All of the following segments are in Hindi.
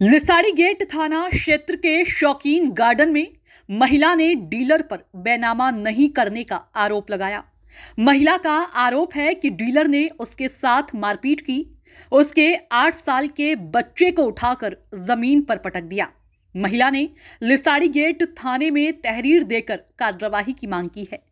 लिसाड़ी गेट थाना क्षेत्र के शौकीन गार्डन में महिला ने डीलर पर बैनामा नहीं करने का आरोप लगाया। महिला का आरोप है कि डीलर ने उसके साथ मारपीट की, उसके आठ साल के बच्चे को उठाकर ज़मीन पर पटक दिया। महिला ने लिसाड़ी गेट थाने में तहरीर देकर कार्रवाई की मांग की है।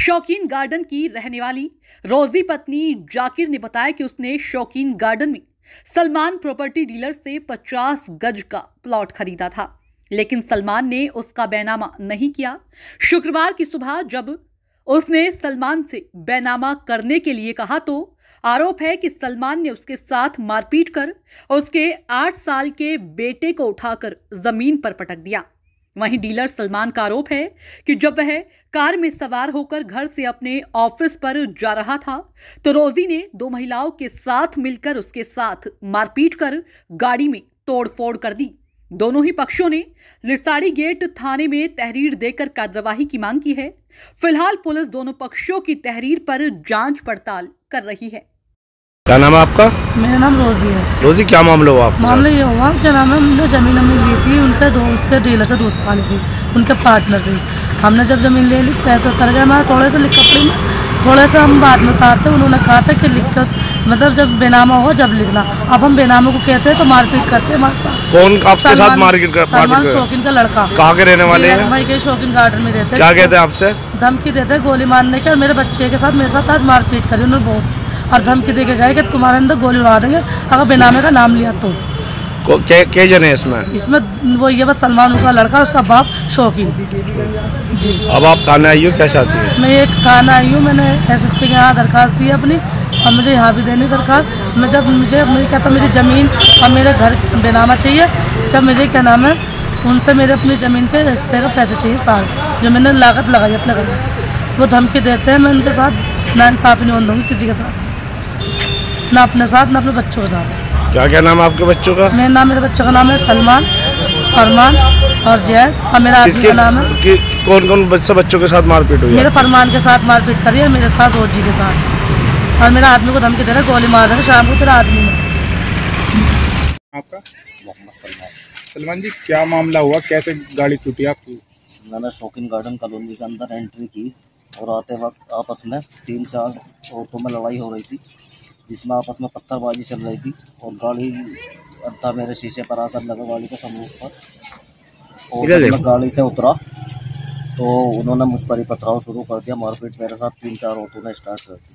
शौकीन गार्डन की रहने वाली रोजी पत्नी जाकिर ने बताया कि उसने शौकीन गार्डन में सलमान प्रॉपर्टी डीलर से 50 गज का प्लॉट खरीदा था, लेकिन सलमान ने उसका बैनामा नहीं किया। शुक्रवार की सुबह जब उसने सलमान से बैनामा करने के लिए कहा तो आरोप है कि सलमान ने उसके साथ मारपीट कर उसके आठ साल के बेटे को उठाकर ज़मीन पर पटक दिया। वहीं डीलर सलमान का आरोप है कि जब वह कार में सवार होकर घर से अपने ऑफ़िस पर जा रहा था तो रोजी ने दो महिलाओं के साथ मिलकर उसके साथ मारपीट कर गाड़ी में तोड़फोड़ कर दी। दोनों ही पक्षों ने लिसाड़ी गेट थाने में तहरीर देकर कार्रवाई की मांग की है। फ़िलहाल पुलिस दोनों पक्षों की तहरीर पर जाँच पड़ताल कर रही है। क्या नाम है आपका? मेरा नाम रोजी है। रोजी क्या मामला हुआ आपके मामला ये हुआ क्या नाम है हमने ज़मीन हमने ली थी उनके दो उसके डीलर से दोस्त खाने से उनके पार्टनर से। हमने जब ज़मीन ले ली पैसा उतर गया हमारा थोड़े से लिख कपड़े में थोड़े से हम बाद में उतारते उन्होंने कहा था कि लिख कर मतलब जब बेनामा हो जब लिखना। अब हम बेनामा को कहते हैं तो मारपीट करते हैं हमारे साथ। कौन आपके साथ मारपीट कर सलमान शौकीन का लड़का। कहाँ के रहने वाले हैं? वही के शौकीन गार्डन में रहते हैं। क्या कहते हैं आपसे? धमकी देते हैं गोली मारने के और मेरे बच्चे के साथ मेरे साथ आज मारपीट करी उन्होंने बहुत। और धमकी दे के गए कि तुम्हारे अंदर गोली उड़ा देंगे। अगर बेनामे का नाम लिया तो। को- के के जने इसमें? इसमें वो ये बस सलमान का लड़का उसका बाप शौकीन। जी। अब आप थाना आई हो क्या चाहती है? मैं एक थाना आई हूँ मैंने एसएसपी के यहाँ दरखास्त दी अपनी और मुझे यहाँ भी देनी दरखास्त। मैं जब मुझे मुझे कहता मेरी ज़मीन और मेरे घर बेनामा चाहिए तब मुझे क्या नाम है उनसे मेरे अपनी ज़मीन के हिस्से का पैसे चाहिए साल जो मैंने लागत लगाई अपने घर में। वो धमकी देते हैं मैं उनके साथ ना इंसाफ़ी नहीं बन दूँगी किसी के साथ। ना अपने साथ ना अपने बच्चों के साथ। क्या क्या नाम है आपके बच्चों का? मेरा नाम मेरे बच्चों का नाम है सलमान फरमान और जैद। और मेरा आदमी का नाम है? कि, कौन कौन बच्चे बच्चों के साथ मारपीट हुई मेरे फरमान के साथ मारपीट करी है मेरे साथ ओजी के साथ। और मेरा आदमी को धमकी दे रहा है गोली मार देगा शाम को तेरा आदमी में आपका? सलमान। जी क्या मामला हुआ? कैसे गाड़ी टूटी आपकी? मैंने शौकीन गार्डन कॉलोनी के अंदर एंट्री की और आते वक्त आपस में तीन चार ऑटो में लड़ाई हो रही थी। जिसमें आपस में पत्थरबाजी चल रही थी और गाड़ी अद्धा मेरे शीशे पर आकर लगा गाड़ी के समूह पर और। मैं गाड़ी से उतरा तो उन्होंने मुझ पर ही पथराव शुरू कर दिया। मारपीट मेरे साथ तीन चार ऑटो ने स्टार्ट कर दी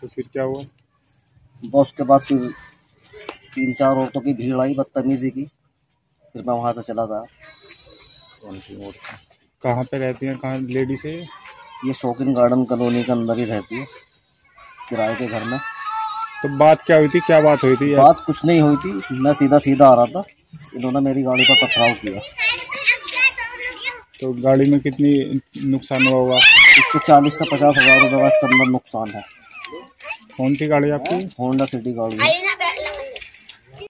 तो फिर क्या हुआ? बस उसके बाद फिर तीन चार औरतों की भीड़ आई बदतमीजी की। फिर मैं वहाँ से चला गया। कहाँ पे रहती हैं? कहाँ? लेडीज़ है ये शौकीन गार्डन कॉलोनी के अंदर ही रहती है। किराए के घर में। तो बात क्या हुई थी? क्या बात हुई थी? बात कुछ नहीं हुई थी मैं सीधा सीधा आ रहा था। इन्होंने मेरी गाड़ी का पथराव किया। तो गाड़ी में कितनी नुकसान हुआ होगा? इसके चालीस से पचास हज़ार रुपये का इसके अंदर नुकसान है। कौन सी गाड़ी आपकी? होंडा सिटी गाड़ी है।